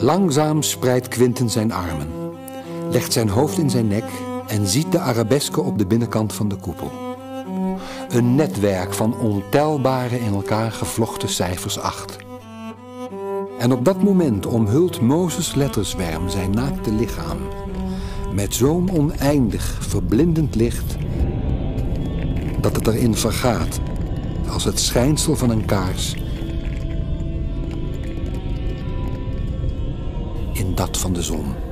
Langzaam spreidt Quinten zijn armen, legt zijn hoofd in zijn nek en ziet de arabesken op de binnenkant van de koepel. Een netwerk van ontelbare in elkaar gevlochten cijfers 8. En op dat moment omhult Mozes letterzwerm zijn naakte lichaam met zo'n oneindig, verblindend licht dat het erin vergaat als het schijnsel van een kaars dat van de zon.